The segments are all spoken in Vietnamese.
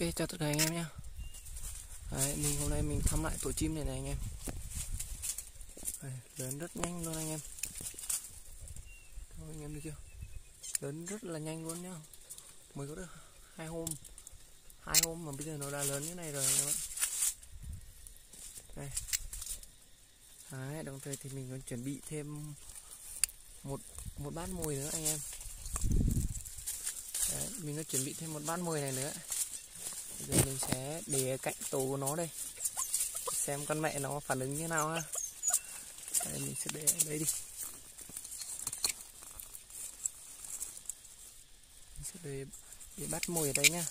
Ok chào tất cả anh em nhé. Đấy, mình hôm nay mình thăm lại tổ chim này này anh em. Đấy, lớn rất nhanh luôn anh em. Thôi, anh em được chưa? Lớn rất là nhanh luôn nhá. Mới có được hai hôm. Hai hôm mà bây giờ nó đã lớn như này rồi anh em ạ. Đây. Đấy, đồng thời thì mình còn chuẩn bị thêm một một bát mồi nữa anh em. Đấy, mình có chuẩn bị thêm một bát mồi này nữa giờ mình sẽ để cạnh tổ của nó đây. Xem con mẹ nó phản ứng như thế nào ha. Đây mình sẽ để ở đây đi. Mình sẽ để, để bắt mồi ở đây nha.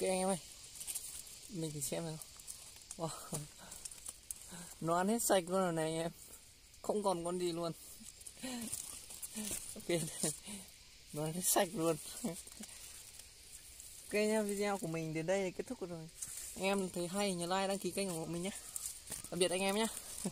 Anh em ơi. Mình thử xem nào. Wow. nó ăn hết sạch luôn rồi này anh em. Không còn con gì luôn. Ok. Nó ăn hết sạch luôn. Ok nha video của mình đến đây là kết thúc rồi. Anh em thấy hay nhớ like đăng ký kênh của mình nhé. Tạm biệt anh em nhé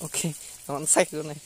ok nó ăn sạch luôn này.